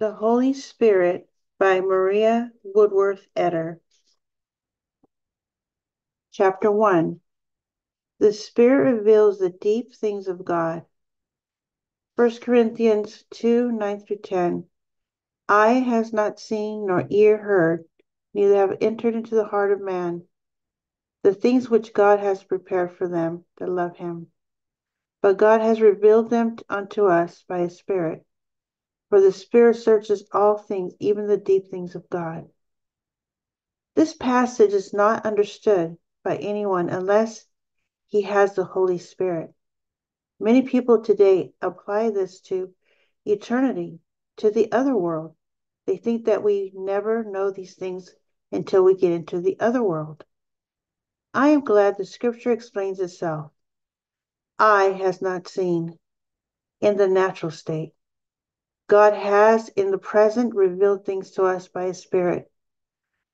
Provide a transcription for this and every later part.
The Holy Spirit by Maria Woodworth Etter. Chapter 1 The Spirit reveals the deep things of God. 1 Corinthians 2 9 through 10. Eye has not seen, nor ear heard, neither have entered into the heart of man the things which God has prepared for them that love him. But God has revealed them unto us by his Spirit. For the Spirit searches all things, even the deep things of God. This passage is not understood by anyone unless he has the Holy Spirit. Many people today apply this to eternity, to the other world. They think that we never know these things until we get into the other world. I am glad the scripture explains itself. Eye has not seen in the natural state God has in the present revealed things to us by His Spirit.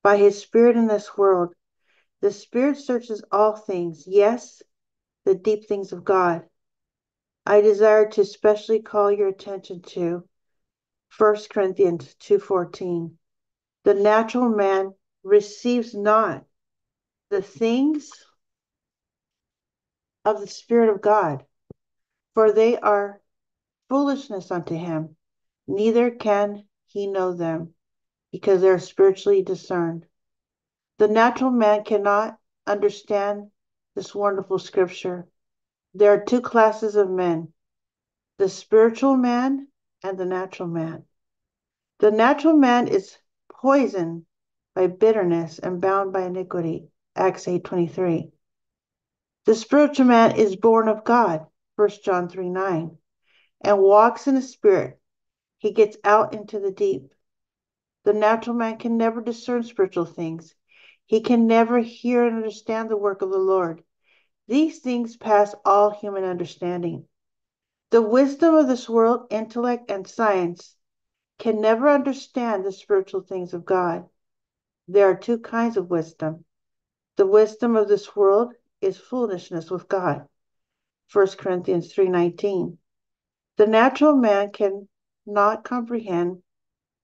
By His Spirit in this world, the Spirit searches all things, yes, the deep things of God. I desire to especially call your attention to 1 Corinthians 2:14. The natural man receives not the things of the Spirit of God, for they are foolishness unto him neither can he know them, because they are spiritually discerned. The natural man cannot understand this wonderful scripture. There are two classes of men the spiritual man and the natural man. The natural man is poisoned by bitterness and bound by iniquity. Acts 8:23. The spiritual man is born of God, 1 John 3 9, and walks in the spirit he gets out into the deep. The natural man can never discern spiritual things. He can never hear and understand the work of the Lord. These things pass all human understanding. The wisdom of this world, intellect, and science can never understand the spiritual things of God. There are two kinds of wisdom. The wisdom of this world is foolishness with God. 1 Corinthians 3:19. The natural man can not comprehend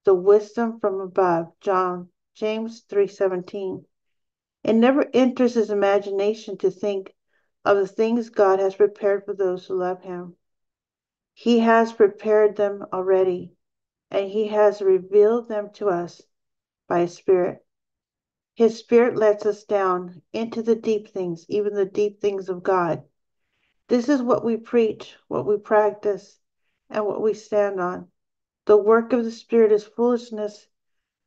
the wisdom from above. John James 3:17. It never enters his imagination to think of the things God has prepared for those who love him. He has prepared them already, and he has revealed them to us by his spirit. His spirit lets us down into the deep things, even the deep things of God. This is what we preach, what we practice, and what we stand on. The work of the Spirit is foolishness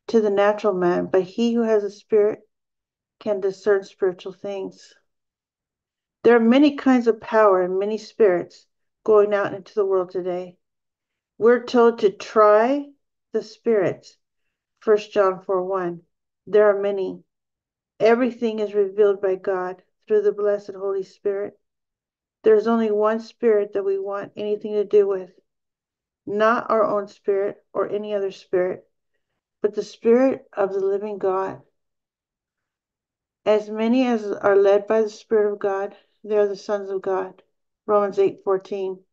to the natural man, but he who has a spirit can discern spiritual things. There are many kinds of power and many spirits going out into the world today. We're told to try the spirits. 1 John 4 1. There are many. Everything is revealed by God through the blessed Holy Spirit. There's only one spirit that we want anything to do with not our own spirit or any other spirit, but the spirit of the living God. As many as are led by the Spirit of God, they are the sons of God. Romans 8 14.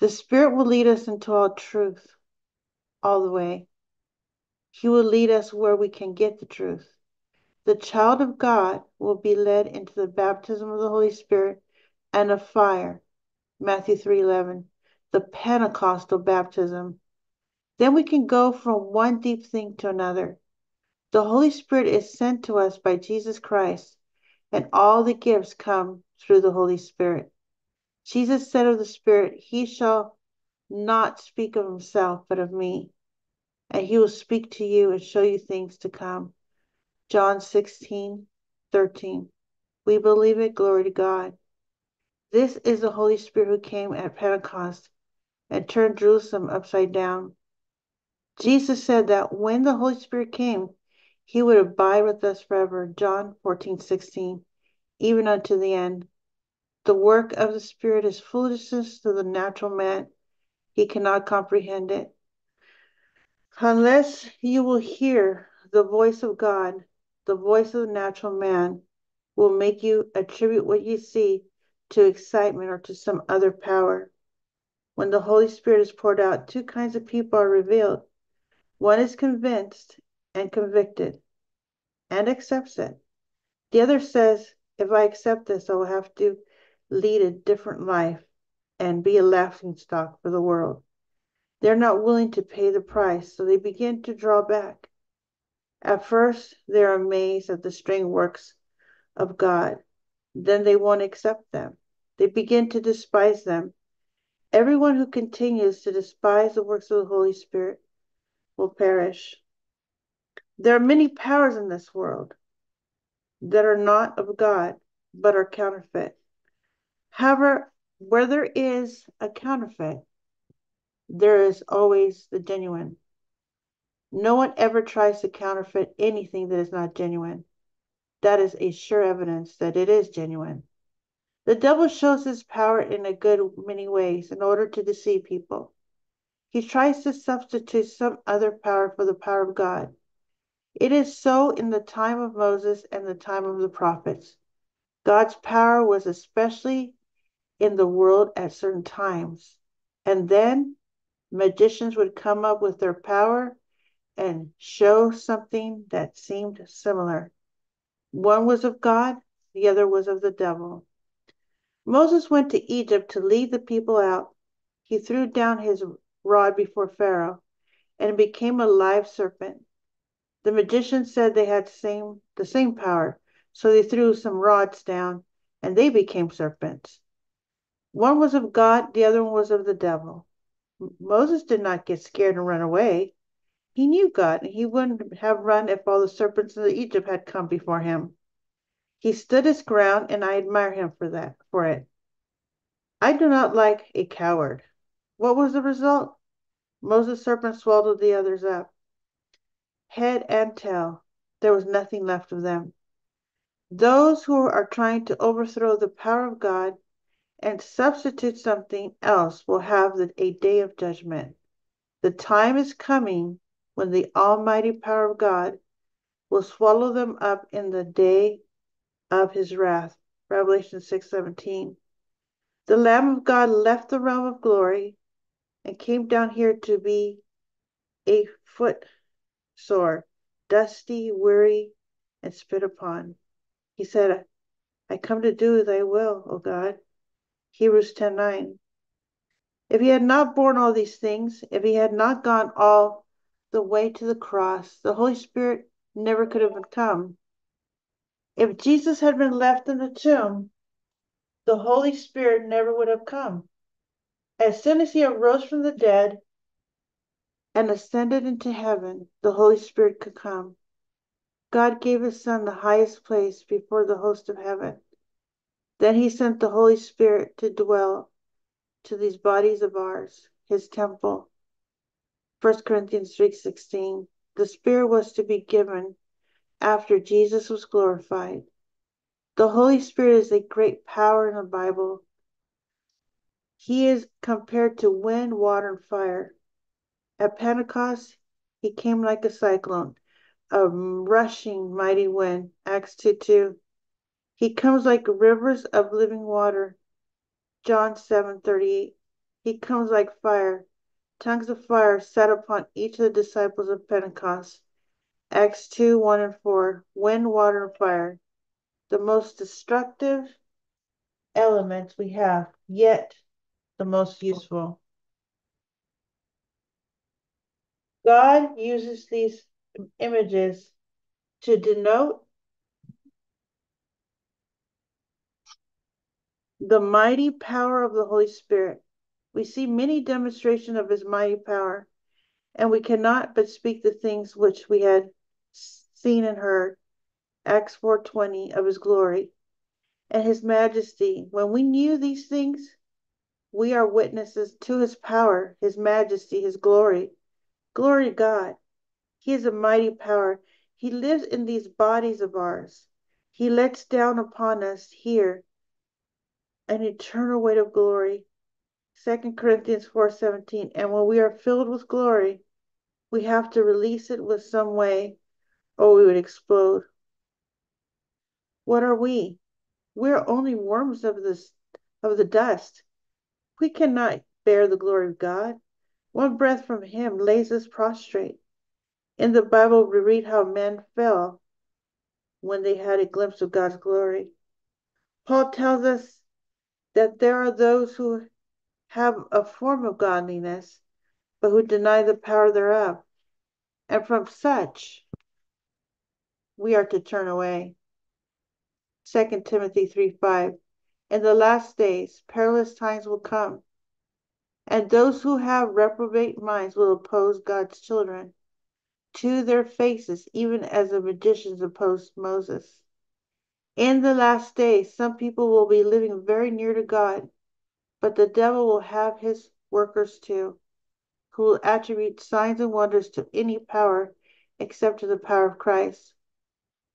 The Spirit will lead us into all truth, all the way. He will lead us where we can get the truth. The child of God will be led into the baptism of the Holy Spirit and of fire. Matthew 3 11 the Pentecostal baptism. Then we can go from one deep thing to another. The Holy Spirit is sent to us by Jesus Christ, and all the gifts come through the Holy Spirit. Jesus said of the Spirit, He shall not speak of Himself, but of me, and He will speak to you and show you things to come. John 16, 13. We believe it. Glory to God. This is the Holy Spirit who came at Pentecost and turned Jerusalem upside down. Jesus said that when the Holy Spirit came, he would abide with us forever. John 14, 16, even unto the end. The work of the Spirit is foolishness to the natural man. He cannot comprehend it. Unless you will hear the voice of God, the voice of the natural man will make you attribute what you see to excitement or to some other power. When the Holy Spirit is poured out, two kinds of people are revealed One is convinced and convicted and accepts it. The other says, if I accept this, I will have to lead a different life and be a laughing stock for the world. They're not willing to pay the price, so they begin to draw back. At first, they're amazed at the strange works of God. Then they won't accept them. They begin to despise them. Everyone who continues to despise the works of the Holy Spirit will perish. There are many powers in this world that are not of God, but are counterfeit. However, where there is a counterfeit, there is always the genuine. No one ever tries to counterfeit anything that is not genuine. That is a sure evidence that it is genuine. The devil shows his power in a good many ways in order to deceive people. He tries to substitute some other power for the power of God. It is so in the time of Moses and the time of the prophets. God's power was especially in the world at certain times. And then magicians would come up with their power and show something that seemed similar. One was of God, the other was of the devil. Moses went to Egypt to lead the people out. He threw down his rod before Pharaoh, and it became a live serpent. The magicians said they had same, the same power, so they threw some rods down, and they became serpents. One was of God, the other one was of the devil. Moses did not get scared and run away. He knew God, and he wouldn't have run if all the serpents of Egypt had come before him. He stood his ground, and I admire him for that, for it. I do not like a coward. What was the result? Moses' serpent swallowed the others up. Head and tail, there was nothing left of them. Those who are trying to overthrow the power of God and substitute something else will have a day of judgment. The time is coming when the almighty power of God will swallow them up in the day of his wrath. Revelation 6:17. The Lamb of God left the realm of glory and came down here to be a foot sore, dusty, weary, and spit upon. He said, I come to do thy will, O God. Hebrews 10 9. If he had not borne all these things, if he had not gone all the way to the cross, the Holy Spirit never could have come. If Jesus had been left in the tomb, the Holy Spirit never would have come. As soon as he arose from the dead and ascended into heaven, the Holy Spirit could come. God gave his Son the highest place before the host of heaven. Then he sent the Holy Spirit to dwell to these bodies of ours, his temple. 1 Corinthians 3:16. The Spirit was to be given after Jesus was glorified. The Holy Spirit is a great power in the Bible. He is compared to wind, water, and fire. At Pentecost, he came like a cyclone, a rushing mighty wind. Acts 2 2. He comes like rivers of living water. John 7:38. He comes like fire. Tongues of fire set upon each of the disciples of Pentecost. Acts 2 1 and 4. Wind, water, and fire. The most destructive elements we have, yet the most useful. God uses these images to denote the mighty power of the Holy Spirit. We see many demonstrations of his mighty power, and we cannot but speak the things which we had seen and heard. Acts 4:20 of his glory and his majesty. When we knew these things, we are witnesses to his power, his majesty, his glory. Glory to God. He is a mighty power. He lives in these bodies of ours. He lets down upon us here an eternal weight of glory. 2 Corinthians 4:17 and when we are filled with glory we have to release it with some way Oh, or we would explode. What are we? We're only worms of this of the dust. We cannot bear the glory of God. One breath from him lays us prostrate. In the Bible, we read how men fell when they had a glimpse of God's glory. Paul tells us that there are those who have a form of godliness, but who deny the power thereof. And from such we are to turn away. 2 Timothy 3 5. In the last days, perilous times will come, and those who have reprobate minds will oppose God's children to their faces, even as the magicians opposed Moses. In the last days, some people will be living very near to God, but the devil will have his workers too, who will attribute signs and wonders to any power except to the power of Christ.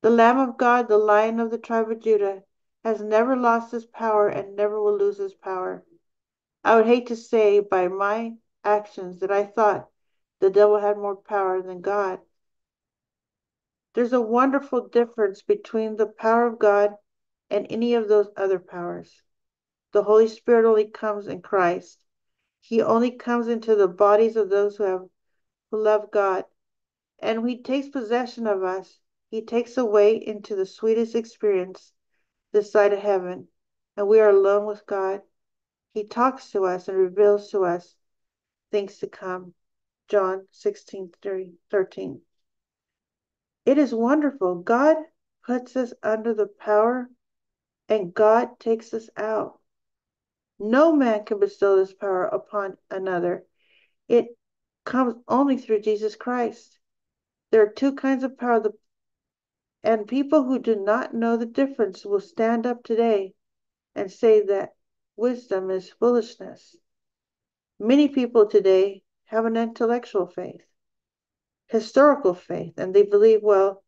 The Lamb of God, the Lion of the tribe of Judah, has never lost his power and never will lose his power. I would hate to say by my actions that I thought the devil had more power than God. There's a wonderful difference between the power of God and any of those other powers. The Holy Spirit only comes in Christ. He only comes into the bodies of those who have who love God. And he takes possession of us, he takes away into the sweetest experience, this side of heaven, and we are alone with God. He talks to us and reveals to us things to come. John 16 13. It is wonderful. God puts us under the power and God takes us out. No man can bestow this power upon another. It comes only through Jesus Christ. There are two kinds of power, the, and people who do not know the difference will stand up today and say that wisdom is foolishness. Many people today have an intellectual faith, historical faith, and they believe, well,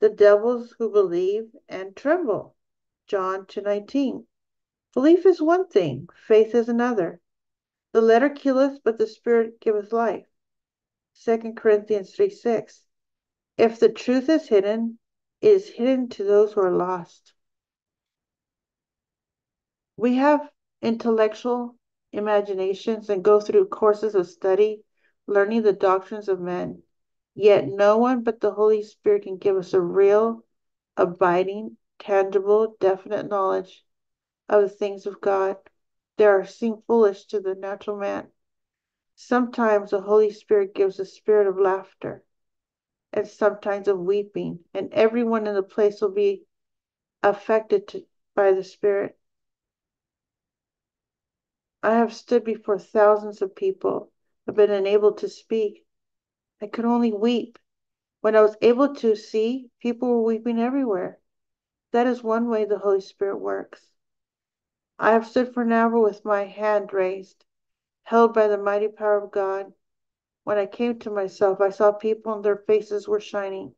the devils who believe and tremble. John 2:19. Belief is one thing, faith is another. The letter killeth, but the spirit giveth life. 2 Corinthians 3 6. If the truth is hidden, it is hidden to those who are lost. We have intellectual imaginations and go through courses of study, learning the doctrines of men. Yet no one but the Holy Spirit can give us a real, abiding, tangible, definite knowledge of the things of God. They are seem foolish to the natural man. Sometimes the Holy Spirit gives a spirit of laughter and sometimes of weeping, and everyone in the place will be affected to, by the Spirit. I have stood before thousands of people, have been unable to speak. I could only weep. When I was able to see, people were weeping everywhere. That is one way the Holy Spirit works. I have stood for an hour with my hand raised, held by the mighty power of God. When I came to myself, I saw people and their faces were shining.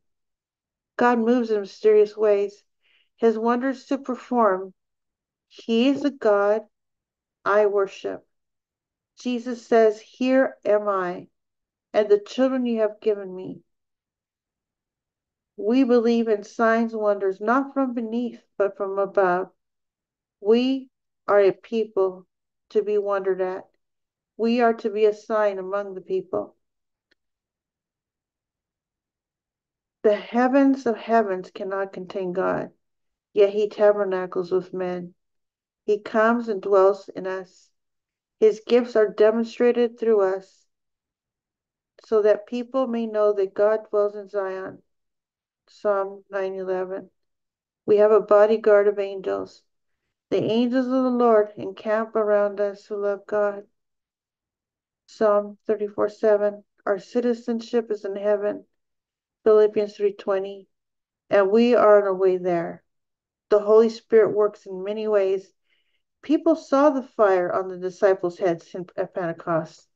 God moves in mysterious ways, his wonders to perform. He is a God I worship. Jesus says, Here am I, and the children you have given me. We believe in signs and wonders, not from beneath, but from above. We are a people to be wondered at. We are to be a sign among the people. The heavens of heavens cannot contain God, yet he tabernacles with men. He comes and dwells in us. His gifts are demonstrated through us so that people may know that God dwells in Zion. Psalm 9:11. We have a bodyguard of angels. The angels of the Lord encamp around us who love God. Psalm 34:7. Our citizenship is in heaven. Philippians 3:20. And we are on our way there. The Holy Spirit works in many ways. People saw the fire on the disciples' heads at Pentecost.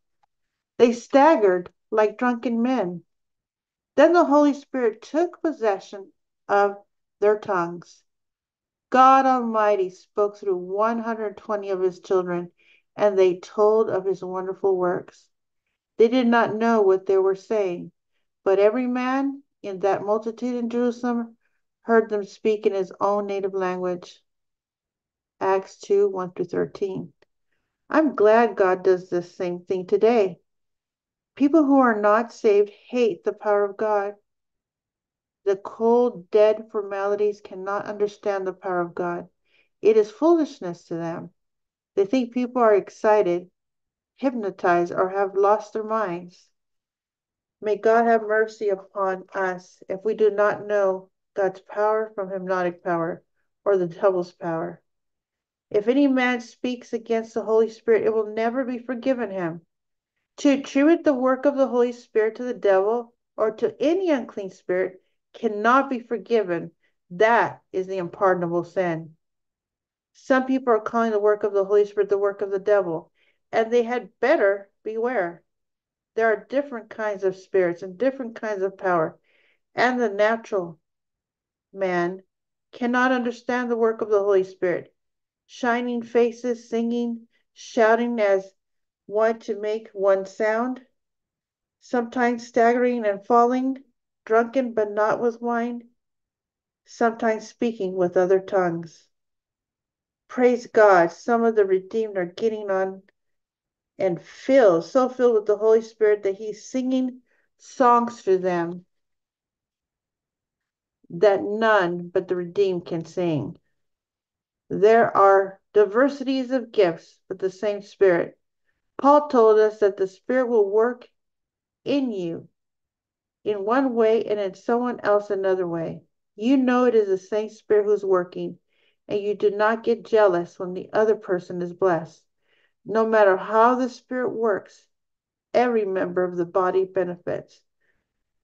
They staggered like drunken men. Then the Holy Spirit took possession of their tongues. God Almighty spoke through 120 of his children, and they told of his wonderful works. They did not know what they were saying, but every man in that multitude in Jerusalem heard them speak in his own native language. Acts 2 1 through 13. I'm glad God does this same thing today. People who are not saved hate the power of God. The cold, dead formalities cannot understand the power of God. It is foolishness to them. They think people are excited, hypnotized, or have lost their minds. May God have mercy upon us if we do not know God's power from hypnotic power or the devil's power. If any man speaks against the Holy Spirit, it will never be forgiven him. To attribute the work of the Holy Spirit to the devil or to any unclean spirit cannot be forgiven. That is the unpardonable sin. Some people are calling the work of the Holy Spirit the work of the devil, and they had better beware. There are different kinds of spirits and different kinds of power, and the natural man cannot understand the work of the Holy Spirit shining faces, singing, shouting as one to make one sound, sometimes staggering and falling, drunken but not with wine, sometimes speaking with other tongues. Praise God, some of the redeemed are getting on and filled, so filled with the Holy Spirit that He's singing songs to them that none but the redeemed can sing. There are diversities of gifts, but the same Spirit. Paul told us that the Spirit will work in you in one way and in someone else another way. You know it is the same Spirit who's working, and you do not get jealous when the other person is blessed. No matter how the Spirit works, every member of the body benefits.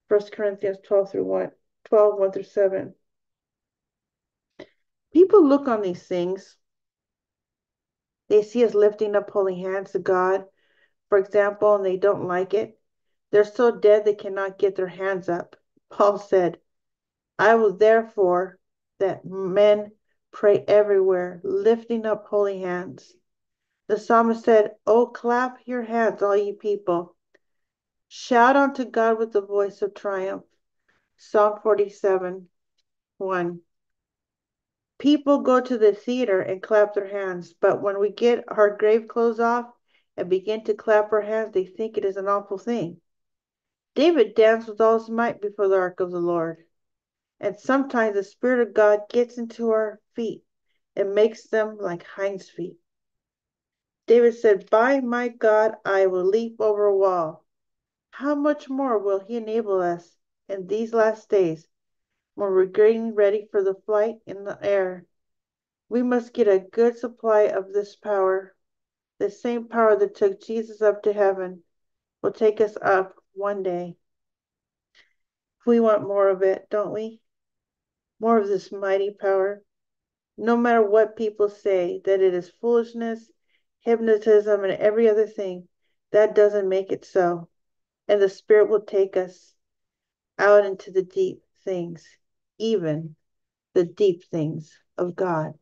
1 Corinthians 12 through 1, 12, 1 through 7. People look on these things. They see us lifting up holy hands to God, for example, and they don't like it. They're so dead they cannot get their hands up. Paul said, I will therefore that men pray everywhere, lifting up holy hands. The psalmist said, Oh, clap your hands, all you people. Shout unto God with the voice of triumph. Psalm 47 1. People go to the theater and clap their hands, but when we get our grave clothes off and begin to clap our hands, they think it is an awful thing. David danced with all his might before the ark of the Lord. And sometimes the Spirit of God gets into our feet and makes them like hinds feet. David said, By my God, I will leap over a wall. How much more will he enable us in these last days when we're getting ready for the flight in the air? We must get a good supply of this power. The same power that took Jesus up to heaven will take us up one day. We want more of it, don't we? More of this mighty power. No matter what people say, that it is foolishness, hypnotism, and every other thing, that doesn't make it so. And the Spirit will take us out into the deep things, even the deep things of God.